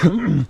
咳